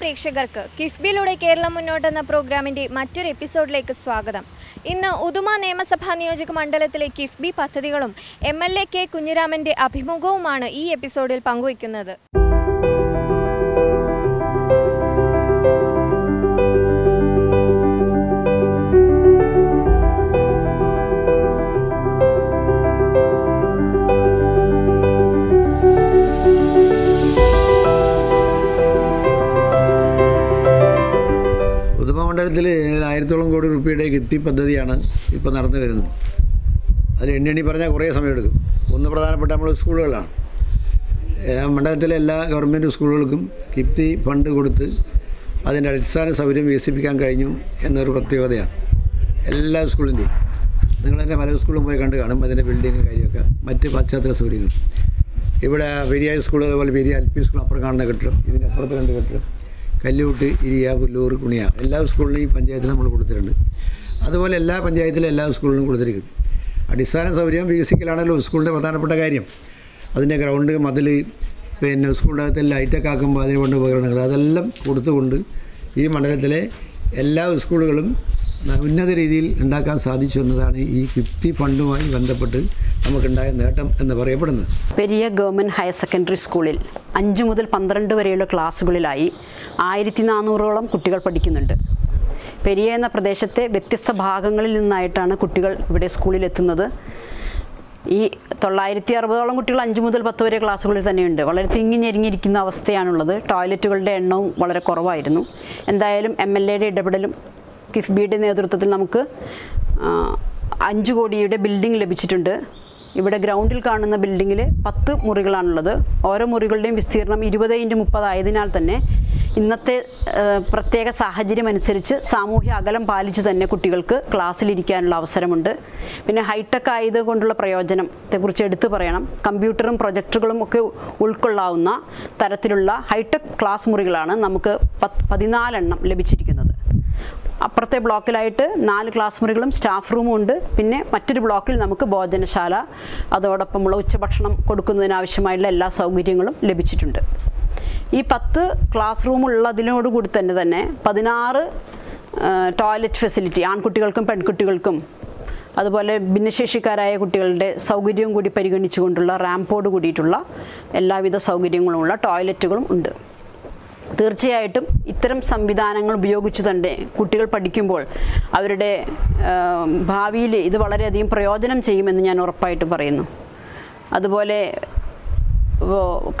പ്രേക്ഷകർക്ക് കിഫ്ബിയിലൂടെ കേരളം മുന്നോട്ടെന്ന പ്രോഗ്രാമിന്റെ മറ്റൊരു എപ്പിസോഡിലേക്ക് സ്വാഗതം. ഇന്ന് ഉദുമ നിയമസഭാ നിയോജക മണ്ഡലത്തിലെ കിഫ്ബി പദ്ധതികളും എം എൽ എ കെ കുഞ്ഞിരാമന്റെ അഭിമുഖവുമാണ് ഈ എപ്പിസോഡിൽ പങ്കുവയ്ക്കുന്നത്. മണ്ഡലത്തിൽ ആയിരത്തോളം കോടി റുപ്യയുടെ കിഫ്റ്റി പദ്ധതിയാണ് ഇപ്പോൾ നടന്നു വരുന്നത്. അതിൽ എണ്ണി പറഞ്ഞാൽ കുറേ സമയമെടുക്കും. ഒന്ന് പ്രധാനപ്പെട്ട നമ്മൾ സ്കൂളുകളാണ്. മണ്ഡലത്തിലെ എല്ലാ ഗവൺമെന്റ് സ്കൂളുകൾക്കും കിഫ്റ്റി ഫണ്ട് കൊടുത്ത് അതിന്റെ അടിസ്ഥാന സൗകര്യം വികസിപ്പിക്കാൻ കഴിഞ്ഞു എന്നൊരു പ്രത്യേകതയാണ്. എല്ലാ സ്കൂളിന്റെയും. നിങ്ങൾ തന്നെ പല സ്കൂളും പോയി കണ്ട് കാണും അതിന്റെ ബിൽഡിങ് കാര്യമൊക്കെ മറ്റ് പശ്ചാത്തല സൗകര്യങ്ങൾ. ഇവിടെ പെരിയ സ്കൂൾ അതുപോലെ പെരിയ എൽ പി സ്കൂൾ അപ്പുറം കാണുന്ന കെട്ടിടം ഇതിന്റെ അപ്പുറത്ത് രണ്ട് കെട്ടിടം. കല്ലൂട്ട് ഇരിയ പുല്ലൂർ കുണിയ എല്ലാ സ്കൂളിലും ഈ പഞ്ചായത്തിൽ നമ്മൾ കൊടുത്തിട്ടുണ്ട്. അതുപോലെ എല്ലാ പഞ്ചായത്തിലും എല്ലാ സ്കൂളിലും കൊടുത്തിരിക്കുന്നു. അടിസ്ഥാന സൗകര്യം വികസിക്കലാണല്ലോ സ്കൂളിന്റെ പ്രധാനപ്പെട്ട കാര്യം. അതിന്റെ ഗ്രൗണ്ട് മതിൽ പിന്നെ സ്കൂളിന്റെ അകത്ത് ലൈറ്റൊക്കെ ആക്കുമ്പോൾ അതിന് വേണ്ട ഉപകരണങ്ങൾ അതെല്ലാം കൊടുത്തുകൊണ്ട് ഈ മണ്ഡലത്തിലെ എല്ലാ സ്കൂളുകളും ഉന്നത രീതിയിൽ ഉണ്ടാക്കാൻ സാധിച്ചു എന്നതാണ് ഈ ഫിഫ്റ്റി ഫണ്ടുമായി ബന്ധപ്പെട്ട് നമുക്കുണ്ടായ നേട്ടം എന്ന് പറയപ്പെടുന്നത്. പെരിയ ഗവൺമെന്റ് ഹയർ സെക്കൻഡറി സ്കൂളിൽ അഞ്ച് മുതൽ പന്ത്രണ്ട് വരെയുള്ള ക്ലാസ്സുകളിലായി ആയിരത്തി നാനൂറോളം കുട്ടികൾ പഠിക്കുന്നുണ്ട്. പെരിയ എന്ന പ്രദേശത്തെ വ്യത്യസ്ത ഭാഗങ്ങളിൽ നിന്നായിട്ടാണ് കുട്ടികൾ ഇവിടെ സ്കൂളിൽ എത്തുന്നത് ഈ തൊള്ളായിരത്തി അറുപതോളം കുട്ടികൾ അഞ്ച് മുതൽ പത്ത് വരെ ക്ലാസ്സുകളിൽ തന്നെയുണ്ട്. വളരെ തിങ്ങി ഞെരുങ്ങിയിരിക്കുന്ന അവസ്ഥയാണുള്ളത്. ടോയ്ലറ്റുകളുടെ എണ്ണവും വളരെ കുറവായിരുന്നു. എന്തായാലും എം എൽ എയുടെ ഇടപെടലും കിഫ്ബിയുടെ നേതൃത്വത്തിൽ നമുക്ക് അഞ്ച് കോടിയുടെ ബിൽഡിംഗ് ലഭിച്ചിട്ടുണ്ട്. ഇവിടെ ഗ്രൗണ്ടിൽ കാണുന്ന ബിൽഡിങ്ങിൽ പത്ത് മുറികളാണുള്ളത്. ഓരോ മുറികളുടെയും വിസ്തീർണം ഇരുപത് ഇന്റു മുപ്പതായതിനാൽ തന്നെ ഇന്നത്തെ പ്രത്യേക സാഹചര്യം അനുസരിച്ച് സാമൂഹ്യ അകലം പാലിച്ച് തന്നെ കുട്ടികൾക്ക് ക്ലാസ്സിലിരിക്കാനുള്ള അവസരമുണ്ട്. പിന്നെ ഹൈടെക് ആയതുകൊണ്ടുള്ള പ്രയോജനത്തെക്കുറിച്ച് എടുത്തു പറയണം. കമ്പ്യൂട്ടറും പ്രൊജക്ടറുകളും ഒക്കെ ഉൾക്കൊള്ളാവുന്ന തരത്തിലുള്ള ഹൈടെക് ക്ലാസ് മുറികളാണ് നമുക്ക് പതിനാലെണ്ണം ലഭിച്ചിരിക്കുന്നത്. അപ്പുറത്തെ ബ്ലോക്കിലായിട്ട് നാല് ക്ലാസ് മുറികളും സ്റ്റാഫ് റൂമും ഉണ്ട്. പിന്നെ മറ്റൊരു ബ്ലോക്കിൽ നമുക്ക് ഭോജനശാല അതോടൊപ്പമുള്ള ഉച്ചഭക്ഷണം കൊടുക്കുന്നതിനാവശ്യമായിട്ടുള്ള എല്ലാ സൗകര്യങ്ങളും ലഭിച്ചിട്ടുണ്ട്. ഈ പത്ത് ക്ലാസ് റൂമുള്ളതിനോടുകൂടി തന്നെ തന്നെ പതിനാറ് ടോയ്ലറ്റ് ഫെസിലിറ്റി ആൺകുട്ടികൾക്കും പെൺകുട്ടികൾക്കും അതുപോലെ ഭിന്നശേഷിക്കാരായ കുട്ടികളുടെ സൗകര്യവും കൂടി പരിഗണിച്ചുകൊണ്ടുള്ള റാമ്പോട് കൂടിയിട്ടുള്ള എല്ലാവിധ സൗകര്യങ്ങളുമുള്ള ടോയ്ലറ്റുകളും ഉണ്ട്. തീർച്ചയായിട്ടും ഇത്തരം സംവിധാനങ്ങൾ ഉപയോഗിച്ച് തന്നെ കുട്ടികൾ പഠിക്കുമ്പോൾ അവരുടെ ഭാവിയിൽ ഇത് വളരെയധികം പ്രയോജനം ചെയ്യുമെന്ന് ഞാൻ ഉറപ്പായിട്ട് പറയുന്നു. അതുപോലെ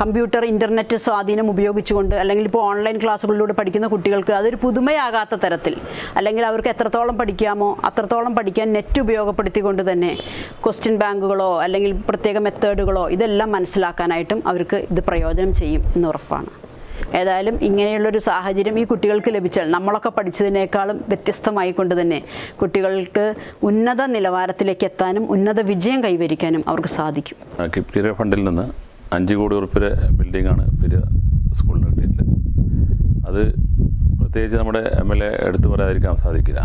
കമ്പ്യൂട്ടർ ഇന്റർനെറ്റ് സ്വാധീനം ഉപയോഗിച്ചുകൊണ്ട് അല്ലെങ്കിൽ ഇപ്പോൾ ഓൺലൈൻ ക്ലാസ്സുകളിലൂടെ പഠിക്കുന്ന കുട്ടികൾക്ക് അതൊരു പുതുമയാകാത്ത തരത്തിൽ അല്ലെങ്കിൽ അവർക്ക് എത്രത്തോളം പഠിക്കാമോ അത്രത്തോളം പഠിക്കാൻ നെറ്റ് ഉപയോഗപ്പെടുത്തിക്കൊണ്ട് തന്നെ ക്വസ്റ്റ്യൻ ബാങ്കുകളോ അല്ലെങ്കിൽ പ്രത്യേക മെത്തേഡുകളോ ഇതെല്ലാം മനസ്സിലാക്കാനായിട്ടും അവർക്ക് ഇത് പ്രയോജനം ചെയ്യും എന്ന് ഉറപ്പാണ്. ഏതായാലും ഇങ്ങനെയുള്ളൊരു സാഹചര്യം ഈ കുട്ടികൾക്ക് ലഭിച്ചാൽ നമ്മളൊക്കെ പഠിച്ചതിനേക്കാളും വ്യത്യസ്തമായി കൊണ്ട് തന്നെ കുട്ടികൾക്ക് ഉന്നത നിലവാരത്തിലേക്ക് എത്താനും ഉന്നത വിജയം കൈവരിക്കാനും അവർക്ക് സാധിക്കും. കിഫ്ബിയുടെ ഫണ്ടിൽ നിന്ന് അഞ്ച് കോടി ഉറുപ്പിയുടെ ബിൽഡിങ്ങാണ് പെരിയ സ്കൂളിന് കിട്ടിയിട്ടുള്ളത്. അത് പ്രത്യേകിച്ച് നമ്മുടെ എം എൽ എ എടുത്തു പറയാതിരിക്കാൻ സാധിക്കില്ല.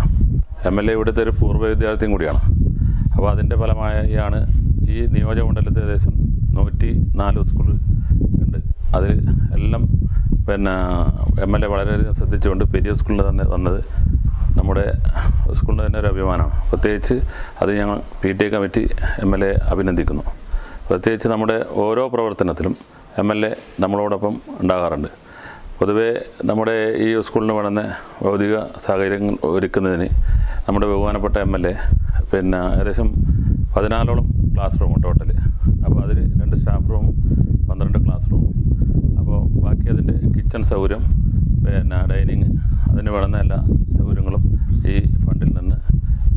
എം എൽ എ ഇവിടുത്തെ ഒരു പൂർവ വിദ്യാർത്ഥിയും കൂടിയാണ്. അപ്പോൾ അതിന്റെ ഫലമായാണ് ഈ നിയോജകമണ്ഡലത്തിൽ ഏകദേശം നൂറ്റി നാല് സ്കൂൾ ഉണ്ട്. അതിൽ എല്ലാം പിന്നെ എം എൽ എ വളരെയധികം ശ്രദ്ധിച്ചുകൊണ്ട് പെരിയ സ്കൂളിൽ തന്നെ തന്നത് നമ്മുടെ സ്കൂളിന് തന്നെ ഒരു അഭിമാനമാണ്. പ്രത്യേകിച്ച് അത് ഞങ്ങൾ P T A committee M L A അഭിനന്ദിക്കുന്നു. പ്രത്യേകിച്ച് നമ്മുടെ ഓരോ പ്രവർത്തനത്തിലും എം എൽ എ നമ്മളോടൊപ്പം ഉണ്ടാകാറുണ്ട്. പൊതുവേ നമ്മുടെ ഈ സ്കൂളിന് വേണമെന്ന ഭൗതിക സാഹചര്യങ്ങൾ ഒരുക്കുന്നതിന് നമ്മുടെ ബഹുമാനപ്പെട്ട എം എൽ എ പിന്നെ ഏകദേശം പതിനാലോളം ക്ലാസ് റൂം ടോട്ടൽ അപ്പോൾ അതിൽ രണ്ട് സ്റ്റാഫ് റൂമും പന്ത്രണ്ട് ക്ലാസ് റൂമും. ബാക്കി അതിന്റെ കിച്ചൺ സൗകര്യം പിന്നെ ഡൈനിങ് അതിന് വേണ്ടുന്ന എല്ലാ സൗകര്യങ്ങളും ഈ ഫണ്ടിൽ നിന്ന്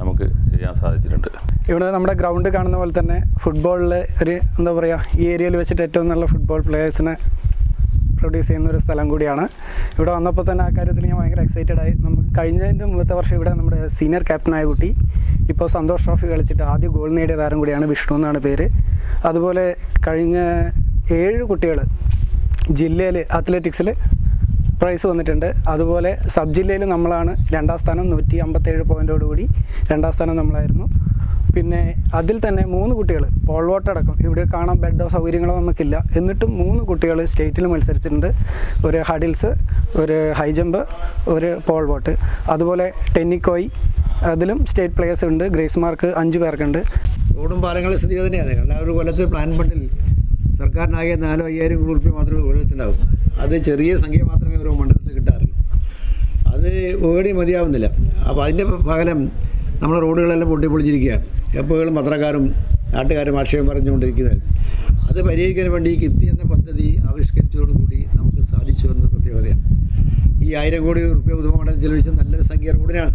നമുക്ക് ചെയ്യാൻ സാധിച്ചിട്ടുണ്ട്. ഇവിടെ നമ്മുടെ ഗ്രൗണ്ട് കാണുന്ന പോലെ തന്നെ ഫുട്ബോളിൽ ഒരു എന്താ പറയുക ഈ ഏരിയയിൽ വെച്ചിട്ട് ഏറ്റവും നല്ല ഫുട്ബോൾ പ്ലേയേഴ്സിനെ പ്രൊഡ്യൂസ് ചെയ്യുന്ന ഒരു സ്ഥലം കൂടിയാണ്. ഇവിടെ വന്നപ്പോൾ തന്നെ ആ കാര്യത്തിൽ ഞാൻ ഭയങ്കര എക്സൈറ്റഡ് ആയി. നമുക്ക് കഴിഞ്ഞതിന്റെ മുമ്പത്തെ വർഷം ഇവിടെ നമ്മുടെ സീനിയർ ക്യാപ്റ്റനായ കുട്ടി ഇപ്പോൾ സന്തോഷ് ട്രോഫി കളിച്ചിട്ട് ആദ്യ ഗോൾ നേടിയ താരം കൂടിയാണ് വിഷ്ണു എന്നാണ് പേര്. അതുപോലെ കഴിഞ്ഞ ഏഴ് കുട്ടികൾ ജില്ലയിൽ അത്ലറ്റിക്സിൽ പ്രൈസ് വന്നിട്ടുണ്ട്. അതുപോലെ സബ് ജില്ലയിൽ നമ്മളാണ് രണ്ടാം സ്ഥാനം നൂറ്റി അമ്പത്തേഴ് പോയിന്റോടുകൂടി രണ്ടാം സ്ഥാനം നമ്മളായിരുന്നു. പിന്നെ അതിൽ തന്നെ മൂന്ന് കുട്ടികൾ പോൾ വോട്ട് അടക്കം ഇവിടെ കാണാൻ ബെഡോ സൗകര്യങ്ങളോ നമുക്കില്ല. എന്നിട്ടും മൂന്ന് കുട്ടികൾ സ്റ്റേറ്റിൽ മത്സരിച്ചിട്ടുണ്ട്. ഒരു ഹഡിൽസ് ഒരു ഹൈ ജമ്പ് ഒരു പോൾ വോട്ട് അതുപോലെ ടെന്നിക്കോയി അതിലും സ്റ്റേറ്റ് പ്ലേയേഴ്സ് ഉണ്ട്. ഗ്രേസ് മാർക്ക് അഞ്ച് പേർക്കുണ്ട്. റോഡും പാലങ്ങളും സ്ഥിതി തന്നെയാണ്. കാരണം ഒരു കൊല്ലത്തിൽ പ്ലാൻ ഫണ്ടിൽ സർക്കാരിനാകെ നാലോ അയ്യായിരം കോടി റുപ്യ മാത്രമേ കൊല്ലത്തിനാവും അത് ചെറിയ സംഖ്യ മാത്രമേ ഓരോ മണ്ഡലത്തിൽ കിട്ടാറുള്ളൂ. അത് ഓടി മതിയാവുന്നില്ല. അപ്പോൾ അതിന്റെ പകലം നമ്മുടെ റോഡുകളെല്ലാം പൊട്ടിപ്പൊളിച്ചിരിക്കുകയാണ്. എപ്പോഴും പത്രക്കാരും നാട്ടുകാരും ആക്ഷേപം പറഞ്ഞുകൊണ്ടിരിക്കുന്നത്. അത് പരിഹരിക്കാൻ വേണ്ടി കിഫ്റ്റി എന്ന പദ്ധതി ആവിഷ്കരിച്ചതോടുകൂടി നമുക്ക് സാധിച്ചു എന്ന പ്രത്യേകതയാണ്. ഈ ആയിരം കോടി റുപ്യ ഉദമണ്ഡലം ചെലവഴിച്ച നല്ലൊരു സംഖ്യ റോഡിനാണ്.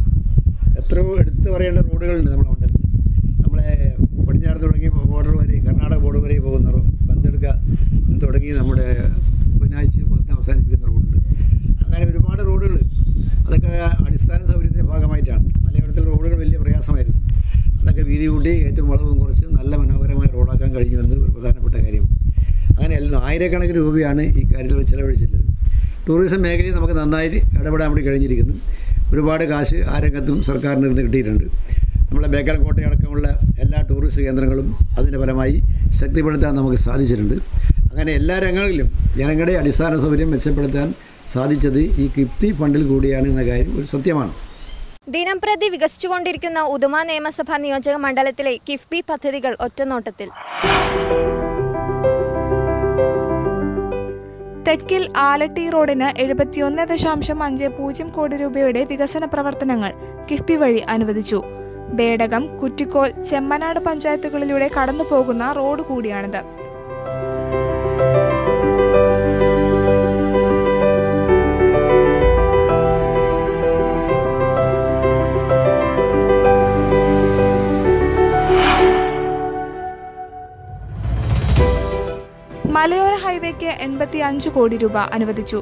എത്രയോ എടുത്തു പറയേണ്ട റോഡുകളുണ്ട് നമ്മുടെ മണ്ഡലത്തിൽ. നമ്മളെ പടിഞ്ഞാറ് തുടങ്ങി ബോർഡർ വരെ കർണാടക ബോർഡർ വരെ പോകുന്ന റോ പന്തെടുക്ക തുടങ്ങി നമ്മുടെ ബുധനാഴ്ച പത്ത് അവസാനിപ്പിക്കുന്ന റോഡുണ്ട് അങ്ങനെ ഒരുപാട് റോഡുകൾ അതൊക്കെ അടിസ്ഥാന സൗകര്യത്തിന്റെ ഭാഗമായിട്ടാണ് മലയോരത്തിലെ റോഡുകൾ വലിയ പ്രയാസമായിരുന്നു അതൊക്കെ വീതി കൂട്ടി ഏറ്റവും വളവും കുറച്ച് നല്ല മനോഹരമായ റോഡാക്കാൻ കഴിഞ്ഞുവെന്ന് ഒരു പ്രധാനപ്പെട്ട കാര്യമാണ് അങ്ങനെ എല്ലാം ആയിരക്കണക്കിന് രൂപയാണ് ഈ കാര്യത്തിൽ ചെലവഴിച്ചിട്ടുള്ളത്. ടൂറിസം മേഖലയിൽ നമുക്ക് നന്നായി ഇടപെടാൻ വേണ്ടി കഴിഞ്ഞിരിക്കുന്നു. ഒരുപാട് കാശ് ആ രംഗത്തും സർക്കാരിന് നിന്ന് കിട്ടിയിട്ടുണ്ട്. നമ്മളെ ബേക്കൽ കോട്ടയടക്കമുള്ള എല്ലാ ടൂറിസ്റ്റ് കേന്ദ്രങ്ങളും അതിന്റെ ഫലമായി ശക്തിപ്പെടുത്താൻ നമുക്ക് സാധിച്ചിട്ടുണ്ട്. അങ്ങനെ എല്ലാ രംഗങ്ങളിലും ജനങ്ങളുടെ അടിസ്ഥാന സൗകര്യം മെച്ചപ്പെടുത്താൻ സാധിച്ചത് ഈ കിഫ്റ്റി ഫണ്ടിൽ കൂടിയാണ് എന്ന കാര്യം ഒരു സത്യമാണ്. ദിനം പ്രതി വികസിച്ചുകൊണ്ടിരിക്കുന്ന ഉദുമ നിയമസഭാ നിയോജക മണ്ഡലത്തിലെ കിഫ്ബി പദ്ധതികൾ ഒറ്റനോട്ടത്തിൽ. തെക്കിൽ ആലട്ടി റോഡിന് എഴുപത്തിയൊന്ന് ദശാംശം അഞ്ച് പൂജ്യം കോടി രൂപയുടെ വികസന പ്രവർത്തനങ്ങൾ കിഫ്ബി വഴി അനുവദിച്ചു. ബേടകം കുറ്റിക്കോൾ ചെമ്മനാട് പഞ്ചായത്തുകളിലൂടെ കടന്നുപോകുന്ന റോഡ് കൂടിയാണിത്. മലയോര ഹൈവേക്ക് എൺപത്തി അഞ്ച് കോടി രൂപ അനുവദിച്ചു.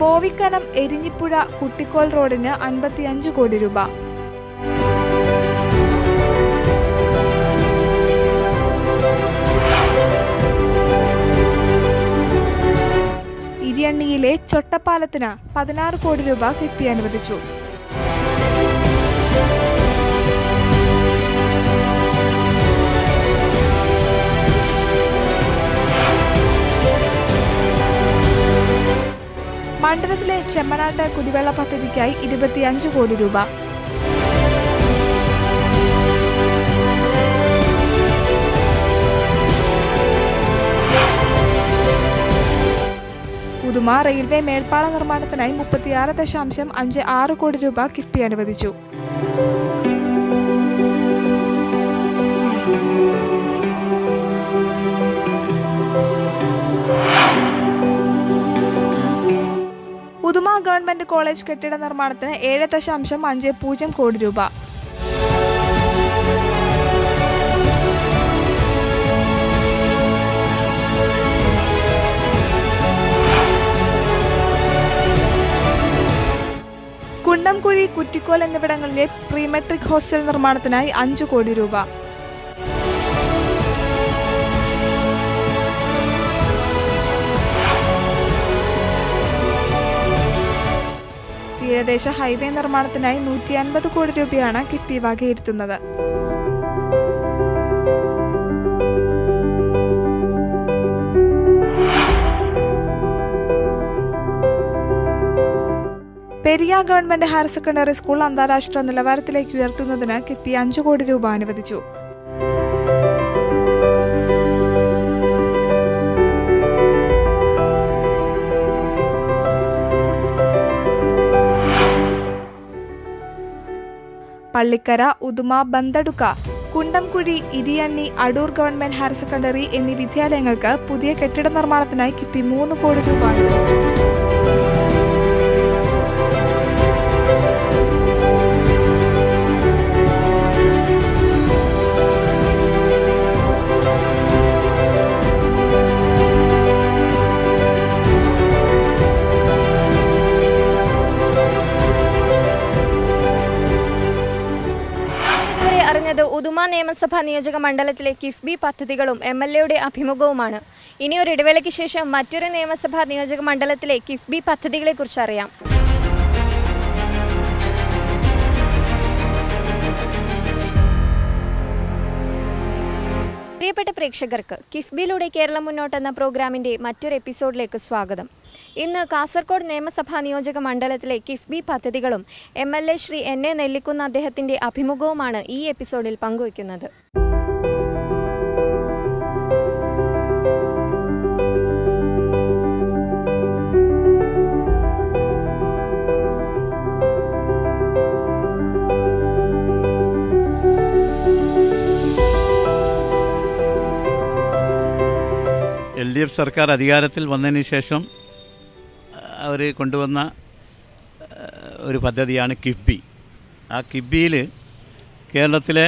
ബോവിക്കനം എരിഞ്ഞിപ്പുഴ കുട്ടിക്കോൾ റോഡിന് അൻപത്തിയഞ്ച് കോടി രൂപ. ഇരിയണ്ണിയിലെ ചൊട്ടപ്പാലത്തിന് പതിനാറ് കോടി രൂപ കിഫ്ബി അനുവദിച്ചു. മണ്ഡലത്തിലെ ചെമ്മനാട്ട് കുടിവെള്ള പദ്ധതിക്കായി ഇരുപത്തിയഞ്ച് കോടി രൂപ. പുതുമ റെയിൽവേ മേൽപ്പാല നിർമ്മാണത്തിനായി മുപ്പത്തിയാറ് ദശാംശം അഞ്ച് ആറ് കോടി രൂപ കിഫ്ബി അനുവദിച്ചു. ഉദുമ ഗവൺമെന്റ് കോളേജ് കെട്ടിട നിർമ്മാണത്തിന് ഏഴ് ദശാംശം അഞ്ച് പൂജ്യം കോടി രൂപ. കുണ്ടംകുഴി കുറ്റിക്കോൽ എന്നിവിടങ്ങളിലെ പ്രീമെട്രിക് ഹോസ്റ്റൽ നിർമ്മാണത്തിനായി അഞ്ചു കോടി രൂപ. തീരദേശ ഹൈവേ നിർമ്മാണത്തിനായി നൂറ്റി അൻപത് കോടി രൂപയാണ് KIIFB വകയിരുത്തുന്നത്. Periya government higher secondary school അന്താരാഷ്ട്ര നിലവാരത്തിലേക്ക് ഉയർത്തുന്നതിന് കിഫ്ബി അഞ്ചു കോടി രൂപ അനുവദിച്ചു. Pallikkara Uduma Bandadukka Kundamkuzhi Iriyanni Adoor government higher secondary എന്നീ വിദ്യാലയങ്ങൾക്ക് പുതിയ കെട്ടിട നിർമ്മാണത്തിനായി കിഫ്ബി മൂന്ന് കോടി രൂപ അനുവദിച്ചു. നിയമസഭാ നിയോജക മണ്ഡലത്തിലെ കിഫ്ബി പദ്ധതികളും എം എൽ എയുടെ അഭിമുഖവുമാണ്. ഇനി ഒരു ഇടവേളയ്ക്ക് ശേഷം മറ്റൊരു നിയമസഭാ നിയോജക മണ്ഡലത്തിലെ കിഫ്ബി പദ്ധതികളെക്കുറിച്ച് അറിയാം. പ്രിയപ്പെട്ട പ്രേക്ഷകർക്ക് കിഫ്ബിയിലൂടെ കേരളം മുന്നോട്ട് എന്ന പ്രോഗ്രാമിന്റെ മറ്റൊരു എപ്പിസോഡിലേക്ക് സ്വാഗതം. ഇന്ന് കാസർഗോഡ് നിയമസഭാ നിയോജക മണ്ഡലത്തിലെ കിഫ്ബി പദ്ധതികളും M Shri N A Nellikkunnu അദ്ദേഹത്തിന്റെ അഭിമുഖവുമാണ് ഈ എപ്പിസോഡിൽ പങ്കുവയ്ക്കുന്നത്. എൽ ഡി എഫ് സർക്കാർ അധികാരത്തിൽ വന്നതിന് ശേഷം അവർ കൊണ്ടുവന്ന ഒരു പദ്ധതിയാണ് കിഫ്ബി. ആ കിഫ്ബിയിൽ കേരളത്തിലെ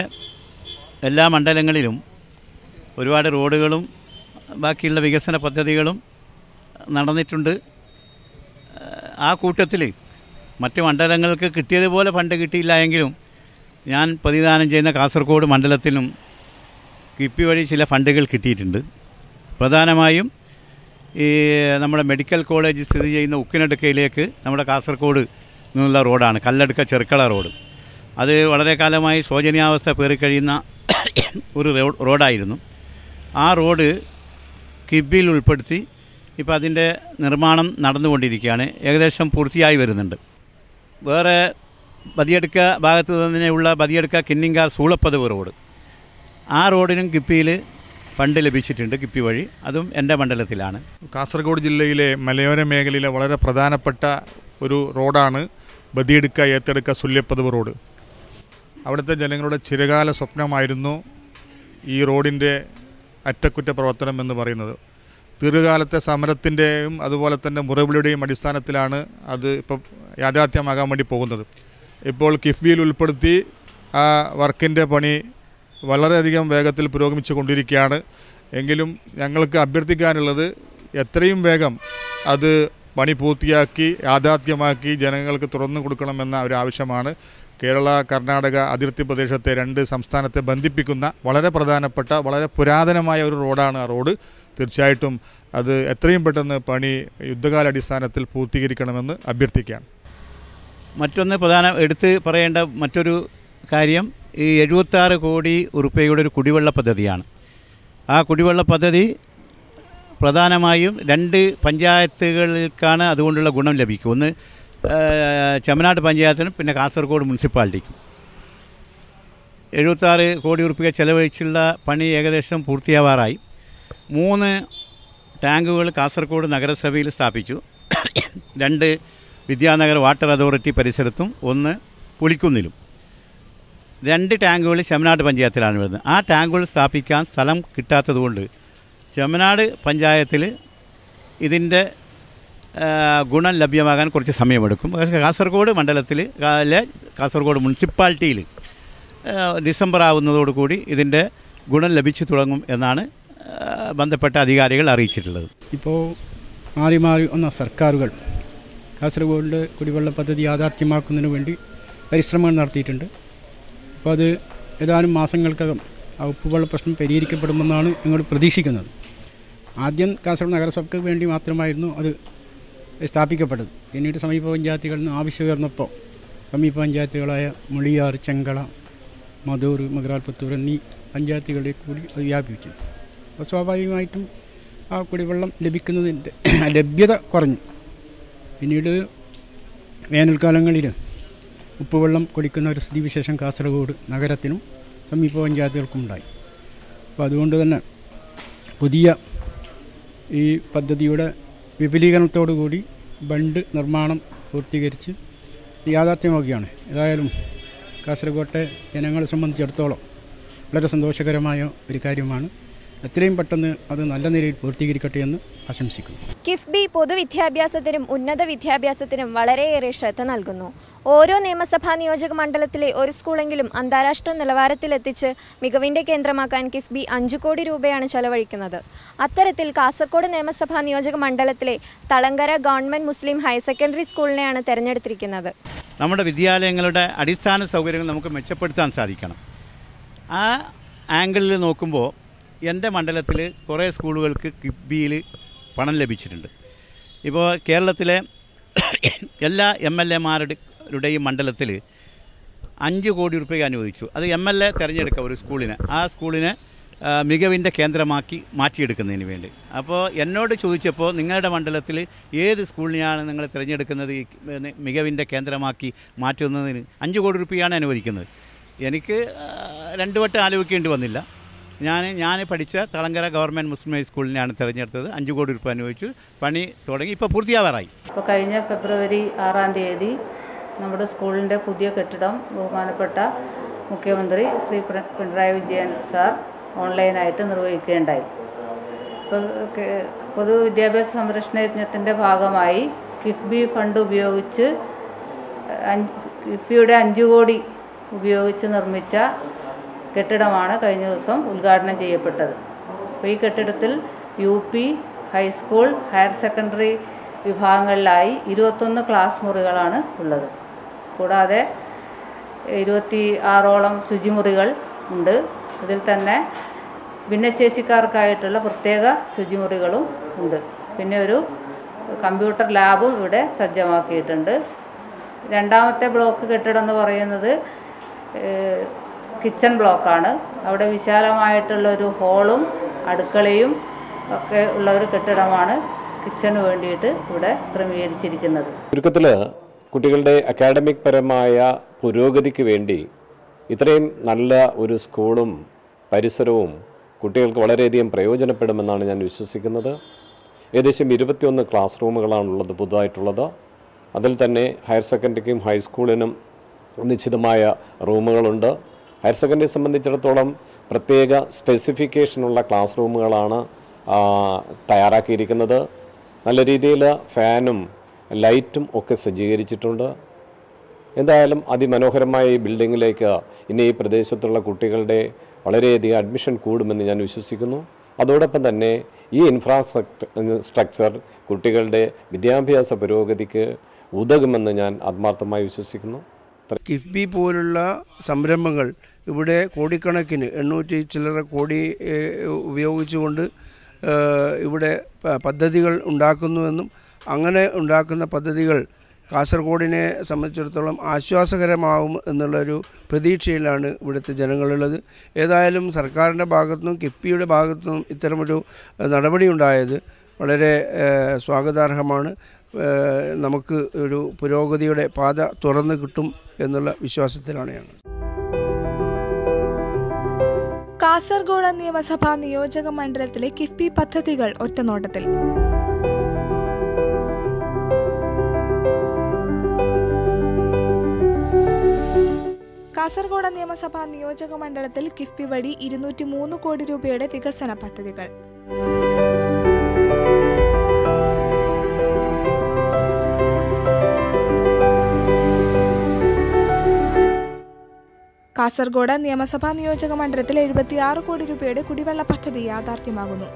എല്ലാ മണ്ഡലങ്ങളിലും ഒരുപാട് റോഡുകളും ബാക്കിയുള്ള വികസന പദ്ധതികളും നടന്നിട്ടുണ്ട്. ആ കൂട്ടത്തിൽ മറ്റ് മണ്ഡലങ്ങൾക്ക് കിട്ടിയതുപോലെ ഫണ്ട് കിട്ടിയില്ല എങ്കിലും ഞാൻ പ്രതിദാനം ചെയ്യുന്ന കാസർഗോഡ് മണ്ഡലത്തിനും കിഫ്ബി വഴി ചില ഫണ്ടുകൾ കിട്ടിയിട്ടുണ്ട്. പ്രധാനമായും ഈ നമ്മുടെ മെഡിക്കൽ കോളേജ് സ്ഥിതി ചെയ്യുന്ന ഉക്കിനടുക്കയിലേക്ക് നമ്മുടെ കാസർഗോഡ് നിന്നുള്ള റോഡാണ് കല്ലടുക്ക ചെറുക്കള റോഡ്. അത് വളരെ കാലമായി ശോചനീയാവസ്ഥ പേറിക്കഴിയുന്ന ഒരു റോഡായിരുന്നു. ആ റോഡ് കിബിയിൽ ഉൾപ്പെടുത്തി ഇപ്പോൾ അതിന്റെ നിർമ്മാണം നടന്നുകൊണ്ടിരിക്കുകയാണ് ഏകദേശം പൂർത്തിയായി വരുന്നുണ്ട്. വേറെ ബദിയടുക്ക ഭാഗത്ത് തന്നെയുള്ള ബദിയടുക്ക കിന്നിങ്കാർ സൂളപ്പതിവ് റോഡ്. ആ റോഡിനും കിപ്പിയിൽ ഫണ്ട് ലഭിച്ചിട്ടുണ്ട് കിപ്പി വഴി. അതും എന്റെ മണ്ഡലത്തിലാണ്. കാസർഗോഡ് ജില്ലയിലെ മലയോര മേഖലയിലെ വളരെ പ്രധാനപ്പെട്ട ഒരു റോഡാണ് ബദിയെടുക്ക ഏത്തെടുക്ക സുല്യപ്പതിവ് റോഡ്. അവിടുത്തെ ജനങ്ങളുടെ ചിരകാല സ്വപ്നമായിരുന്നു ഈ റോഡിന്റെ അറ്റകുറ്റ പ്രവർത്തനം എന്ന് പറയുന്നത്. ദീർഘകാലത്തെ സമരത്തിന്റെയും അതുപോലെ തന്നെ മുറവിളിയുടെയും അടിസ്ഥാനത്തിലാണ് അത് ഇപ്പോൾ യാഥാർത്ഥ്യമാകാൻ വേണ്ടി പോകുന്നത്. ഇപ്പോൾ കിഫ്ബിയിൽ ഉൾപ്പെടുത്തി ആ വർക്കിന്റെ പണി വളരെയധികം വേഗത്തിൽ പുരോഗമിച്ചു കൊണ്ടിരിക്കുകയാണ്. എങ്കിലും ഞങ്ങൾക്ക് അഭ്യർത്ഥിക്കാനുള്ളത് എത്രയും വേഗം അത് പണി പൂർത്തിയാക്കി യാഥാർത്ഥ്യമാക്കി ജനങ്ങൾക്ക് തുറന്നു കൊടുക്കണമെന്ന ഒരു ആവശ്യമാണ്. കേരള കർണാടക അതിർത്തി പ്രദേശത്തെ രണ്ട് സംസ്ഥാനത്തെ ബന്ധിപ്പിക്കുന്ന വളരെ പ്രധാനപ്പെട്ട വളരെ പുരാതനമായ ഒരു റോഡാണ് ആ റോഡ്. തീർച്ചയായിട്ടും അത് എത്രയും പെട്ടെന്ന് പണി യുദ്ധകാലാടിസ്ഥാനത്തിൽ പൂർത്തീകരിക്കണമെന്ന് അഭ്യർത്ഥിക്കുകയാണ്. മറ്റൊന്ന് പ്രധാന എടുത്ത് പറയേണ്ട മറ്റൊരു കാര്യം ഈ എഴുപത്താറ് കോടി ഉറുപ്പയുടെ ഒരു കുടിവെള്ള പദ്ധതിയാണ്. ആ കുടിവെള്ള പദ്ധതി പ്രധാനമായും രണ്ട് പഞ്ചായത്തുകൾക്കാണ് അതുകൊണ്ടുള്ള ഗുണം ലഭിക്കും. ഒന്ന് ചമനാട് പഞ്ചായത്തിനും പിന്നെ കാസർഗോഡ് മുനിസിപ്പാലിറ്റിക്കും. എഴുപത്താറ് കോടി ഉറുപ്പിക ചെലവഴിച്ചുള്ള പണി ഏകദേശം പൂർത്തിയാവാറായി. മൂന്ന് ടാങ്കുകൾ കാസർഗോഡ് നഗരസഭയിൽ സ്ഥാപിച്ചു. രണ്ട് വിദ്യാനഗർ വാട്ടർ അതോറിറ്റി പരിസരത്തും. ഒന്ന് പുലിക്കുന്നിലും രണ്ട് ടാങ്കുകൾ ചെമ്മനാട് പഞ്ചായത്തിലാണ് വരുന്നത്. ആ ടാങ്കുകൾ സ്ഥാപിക്കാൻ സ്ഥലം കിട്ടാത്തതുകൊണ്ട് ചെമ്മനാട് പഞ്ചായത്തിൽ ഇതിന്റെ ഗുണം ലഭ്യമാകാൻ കുറച്ച് സമയമെടുക്കും. പക്ഷേ കാസർഗോഡ് മണ്ഡലത്തിൽ കാസർഗോഡ് മുനിസിപ്പാലിറ്റിയിൽ ഡിസംബർ ആവുന്നതോടുകൂടി ഇതിന്റെ ഗുണം ലഭിച്ചു തുടങ്ങും എന്നാണ് ബന്ധപ്പെട്ട അധികാരികൾ അറിയിച്ചിട്ടുള്ളത്. ഇപ്പോൾ മാറി മാറി വന്ന സർക്കാരുകൾ കാസർഗോഡിൽ കുടിവെള്ള പദ്ധതി യാഥാർത്ഥ്യമാക്കുന്നതിന് വേണ്ടി പരിശ്രമങ്ങൾ നടത്തിയിട്ടുണ്ട്. അപ്പോൾ അത് ഏതാനും മാസങ്ങൾക്കകം ആ ഉപ്പുവെള്ള പ്രശ്നം പരിഹരിക്കപ്പെടുമെന്നാണ് ഞങ്ങൾ പ്രതീക്ഷിക്കുന്നത്. ആദ്യം കാസർഗോഡ് നഗരസഭയ്ക്ക് വേണ്ടി മാത്രമായിരുന്നു അത് സ്ഥാപിക്കപ്പെട്ടത്. പിന്നീട് സമീപ പഞ്ചായത്തുകളിൽ നിന്ന് ആവശ്യം ഉയർന്നപ്പോൾ സമീപ പഞ്ചായത്തുകളായ മുളിയാർ ചെങ്കള മധൂർ മകരാൽപത്തൂർ എന്നീ പഞ്ചായത്തുകളിൽ കൂടി അത് വ്യാപിപ്പിച്ചു. അപ്പോൾ സ്വാഭാവികമായിട്ടും ആ കുടിവെള്ളം ലഭിക്കുന്നതിന്റെ ലഭ്യത കുറഞ്ഞു. പിന്നീട് വേനൽക്കാലങ്ങളിൽ ഉപ്പുവെള്ളം കുടിക്കുന്ന ഒരു സ്ഥിതിവിശേഷം കാസർഗോഡ് നഗരത്തിനും സമീപ പഞ്ചായത്തുകൾക്കും ഉണ്ടായി അപ്പോൾ അതുകൊണ്ട് തന്നെ പുതിയ ഈ പദ്ധതിയുടെ വിപുലീകരണത്തോടു കൂടി ബണ്ട് നിർമ്മാണം പൂർത്തീകരിച്ച് യാഥാർത്ഥ്യമാക്കുകയാണ് ഏതായാലും കാസർഗോട്ടെ ജനങ്ങളെ സംബന്ധിച്ചിടത്തോളം വളരെ സന്തോഷകരമായ ഒരു കാര്യമാണ്. എത്രയും പെട്ടെന്ന് അത് നല്ല നിലയിൽ പൂർത്തീകരിക്കട്ടെ എന്ന് ആശംസിക്കുന്നു. കിഫ്ബി പൊതുവിദ്യാഭ്യാസത്തിനും ഉന്നത വിദ്യാഭ്യാസത്തിനും വളരെയേറെ ശ്രദ്ധ നൽകുന്നു. ഓരോ നിയമസഭാ നിയോജക മണ്ഡലത്തിലെ ഒരു സ്കൂളെങ്കിലും അന്താരാഷ്ട്ര നിലവാരത്തിലെത്തിച്ച് മികവിന്റെ കേന്ദ്രമാക്കാൻ കിഫ്ബി അഞ്ചു കോടി രൂപയാണ് ചെലവഴിക്കുന്നത്. അത്തരത്തിൽ കാസർഗോഡ് നിയമസഭാ നിയോജക മണ്ഡലത്തിലെ Thalangara government Muslim higher secondary സ്കൂളിനെയാണ് തെരഞ്ഞെടുത്തിരിക്കുന്നത്. നമ്മുടെ വിദ്യാലയങ്ങളുടെ അടിസ്ഥാന സൗകര്യങ്ങൾ നമുക്ക് മെച്ചപ്പെടുത്താൻ സാധിക്കണം. ആ ആംഗിളിൽ നോക്കുമ്പോൾ എന്റെ മണ്ഡലത്തിൽ കുറേ സ്കൂളുകൾക്ക് കിഫ്ബിയിൽ പണം ലഭിച്ചിട്ടുണ്ട്. ഇപ്പോൾ കേരളത്തിലെ എല്ലാ എം എൽ എമാരുടെയും മണ്ഡലത്തിൽ അഞ്ച് കോടി റുപ്യ അനുവദിച്ചു. അത് എം എൽ എ തിരഞ്ഞെടുക്കുക ഒരു സ്കൂളിന്. ആ സ്കൂളിനെ മികവിന്റെ കേന്ദ്രമാക്കി മാറ്റിയെടുക്കുന്നതിന് വേണ്ടി. അപ്പോൾ എന്നോട് ചോദിച്ചപ്പോൾ നിങ്ങളുടെ മണ്ഡലത്തിൽ ഏത് സ്കൂളിനെയാണ് നിങ്ങൾ തിരഞ്ഞെടുക്കുന്നത്? ഈ മികവിന്റെ കേന്ദ്രമാക്കി മാറ്റുന്നതിന് അഞ്ച് കോടി രൂപയാണ് അനുവദിക്കുന്നത്. എനിക്ക് രണ്ട് വട്ടം ആലോചിക്കേണ്ടി വന്നില്ല. ഞാൻ ഞാൻ പഠിച്ച തളങ്കര ഗവൺമെന്റ് മുസ്ലിം ഹൈസ്കൂളിനെയാണ് തിരഞ്ഞെടുത്തത്. അഞ്ച് കോടി രൂപ അനുവദിച്ചു. പണി തുടങ്ങി. ഇപ്പോൾ പൂർത്തിയാവാറായി. ഇപ്പോൾ കഴിഞ്ഞ ഫെബ്രുവരി ആറാം തീയതി നമ്മുടെ സ്കൂളിന്റെ പുതിയ കെട്ടിടം ബഹുമാനപ്പെട്ട മുഖ്യമന്ത്രി ശ്രീ പിണറായി വിജയൻ സാർ ഓൺലൈനായിട്ട് നിർവഹിക്കുകയുണ്ടായി. ഇപ്പോൾ പൊതുവിദ്യാഭ്യാസ സംരക്ഷണ യജ്ഞത്തിന്റെ ഭാഗമായി കിഫ്ബി ഫണ്ട് ഉപയോഗിച്ച് കിഫ്ബിയുടെ അഞ്ച് കോടി ഉപയോഗിച്ച് നിർമ്മിച്ച കെട്ടിടമാണ് കഴിഞ്ഞ ദിവസം ഉദ്ഘാടനം ചെയ്യപ്പെട്ടത്. അപ്പോൾ ഈ കെട്ടിടത്തിൽ U P high school higher secondary വിഭാഗങ്ങളിലായി ഇരുപത്തൊന്ന് ക്ലാസ് മുറികളാണ് ഉള്ളത്. കൂടാതെ ഇരുപത്തി ആറോളം ശുചിമുറികൾ ഉണ്ട്. ഇതിൽ തന്നെ ഭിന്നശേഷിക്കാർക്കായിട്ടുള്ള പ്രത്യേക ശുചിമുറികളും ഉണ്ട്. പിന്നെ ഒരു കമ്പ്യൂട്ടർ ലാബും ഇവിടെ സജ്ജമാക്കിയിട്ടുണ്ട്. രണ്ടാമത്തെ ബ്ലോക്ക് കെട്ടിടം എന്ന് പറയുന്നത് കിച്ചൺ ബ്ലോക്കാണ്. അവിടെ വിശാലമായിട്ടുള്ളൊരു ഹോളും അടുക്കളയും ഒക്കെ ഉള്ള ഒരു കെട്ടിടമാണ് കിച്ചന് വേണ്ടിയിട്ട് ഇവിടെ ക്രമീകരിച്ചിരിക്കുന്നത്. ചുരുക്കത്തിൽ കുട്ടികളുടെ അക്കാഡമിക് പരമായ പുരോഗതിക്ക് വേണ്ടി ഇത്രയും നല്ല ഒരു സ്കൂളും പരിസരവും കുട്ടികൾക്ക് വളരെയധികം പ്രയോജനപ്പെടുമെന്നാണ് ഞാൻ വിശ്വസിക്കുന്നത്. ഏകദേശം ഇരുപത്തിയൊന്ന് ക്ലാസ് റൂമുകളാണുള്ളത് പുതുതായിട്ടുള്ളത്. അതിൽ തന്നെ ഹയർ സെക്കൻഡറിക്കും ഹൈസ്കൂളിനും നിശ്ചിതമായ റൂമുകളുണ്ട് ഹയർ സെക്കൻഡറി സംബന്ധിച്ചിടത്തോളം പ്രത്യേക സ്പെസിഫിക്കേഷനുള്ള ക്ലാസ് റൂമുകളാണ് തയ്യാറാക്കിയിരിക്കുന്നത്. നല്ല രീതിയിൽ ഫാനും ലൈറ്റും ഒക്കെ സജ്ജീകരിച്ചിട്ടുണ്ട്. എന്തായാലും അതിമനോഹരമായ ഈ ബിൽഡിങ്ങിലേക്ക് ഇനി ഈ പ്രദേശത്തുള്ള കുട്ടികളുടെ വളരെയധികം അഡ്മിഷൻ കൂടുമെന്ന് ഞാൻ വിശ്വസിക്കുന്നു. അതോടൊപ്പം തന്നെ ഈ ഇൻഫ്രാസ്ട്രക്ചർ സ്ട്രക്ചർ കുട്ടികളുടെ വിദ്യാഭ്യാസ പുരോഗതിക്ക് ഉതകുമെന്ന് ഞാൻ ആത്മാർത്ഥമായി വിശ്വസിക്കുന്നു. കിഫ്ബി പോലുള്ള സംരംഭങ്ങൾ ഇവിടെ കോടിക്കണക്കിന് എണ്ണൂറ്റി ചില്ലറ കോടി ഉപയോഗിച്ചുകൊണ്ട് ഇവിടെ പദ്ധതികൾ ഉണ്ടാക്കുന്നുവെന്നും അങ്ങനെ ഉണ്ടാക്കുന്ന പദ്ധതികൾ കാസർഗോഡിനെ സംബന്ധിച്ചിടത്തോളം ആശ്വാസകരമാവും എന്നുള്ളൊരു പ്രതീക്ഷയിലാണ് ഇവിടുത്തെ ജനങ്ങളുള്ളത്. ഏതായാലും സർക്കാരിന്റെ ഭാഗത്തുനിന്നും കിഫ്ബിയുടെ ഭാഗത്തുനിന്നും ഇത്തരമൊരു നടപടി ഉണ്ടായത് വളരെ സ്വാഗതാർഹമാണ്. നമുക്ക് ഒരു പുരോഗതിയുടെ പാത തുറന്നു കിട്ടും എന്നുള്ള വിശ്വാസത്തിലാണ് ഞങ്ങൾ. കാസർഗോഡ് നിയമസഭാ നിയോജക മണ്ഡലത്തിലെ കിഫ്ബി പദ്ധതികൾ ഒറ്റനോട്ടത്തിൽ. കാസർഗോഡ് നിയമസഭാ നിയോജക മണ്ഡലത്തിൽ കിഫ്ബി വഴി ഇരുന്നൂറ്റി മൂന്ന് കോടി രൂപയുടെ വികസന പദ്ധതികൾ. കാസർഗോഡ് നിയമസഭാ നിയോജക മണ്ഡലത്തിൽ എഴുപത്തിയാറ് കോടി രൂപയുടെ കുടിവെള്ള പദ്ധതി യാഥാർത്ഥ്യമാകുന്നു.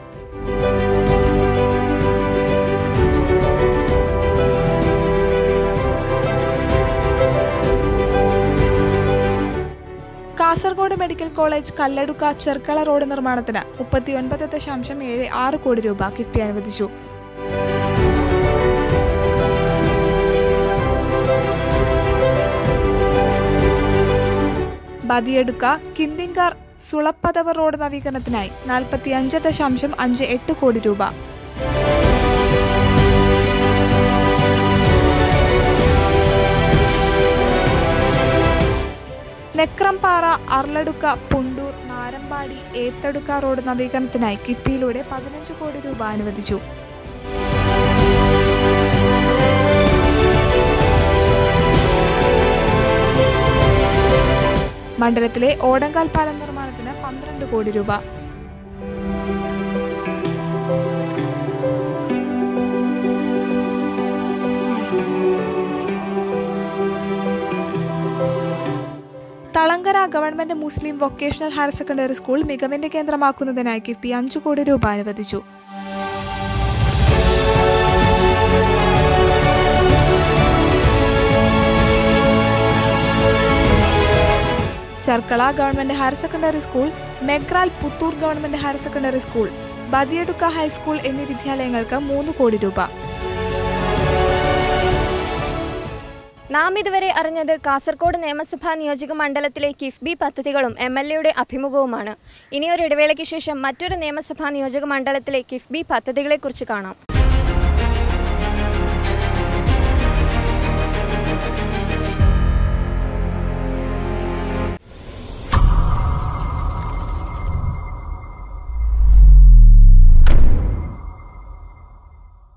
Kasaragod medical college Kalladukka Cherkala road നിർമ്മാണത്തിന് മുപ്പത്തിയൊൻപത് ദശാംശം ഏഴ് ആറ് കോടി രൂപ കിഫ്ബി അനുവദിച്ചു. ബദിയെടുക്ക കിന്തിങ്കാർ സുളപ്പതവ റോഡ് നവീകരണത്തിനായി നാൽപ്പത്തി അഞ്ച് ദശാംശം അഞ്ച് എട്ട് കോടി രൂപ. നെക്രംപാറ അർലടുക്ക പുണ്ടൂർ നാരമ്പാടി ഏത്തടുക്ക റോഡ് നവീകരണത്തിനായി കിഫ്ബിയിലൂടെ പതിനഞ്ച് കോടി രൂപ അനുവദിച്ചു. മണ്ഡലത്തിലെ ഓടങ്കാൽ പാലം നിർമ്മാണത്തിന് പന്ത്രണ്ട് കോടി രൂപ. Thalangara government Muslim vocational higher secondary school മികവിന്റെ കേന്ദ്രമാക്കുന്നതിനായി കിഫ്ബി അഞ്ചു കോടി രൂപ അനുവദിച്ചു. Cherkala government higher secondary school Mogral Puthur government higher secondary school Badiyadukka high school എന്നീ വിദ്യാലയങ്ങൾക്ക് മൂന്ന് കോടി രൂപ. നാം ഇതുവരെ അറിഞ്ഞത് കാസർഗോഡ് നിയമസഭാ നിയോജക മണ്ഡലത്തിലെ കിഫ്ബി പദ്ധതികളും എം എൽ എയുടെ അഭിമുഖവുമാണ്. ഇനിയൊരു ഇടവേളയ്ക്ക് ശേഷം മറ്റൊരു നിയമസഭാ നിയോജക മണ്ഡലത്തിലെ കിഫ്ബി പദ്ധതികളെക്കുറിച്ച് കാണാം.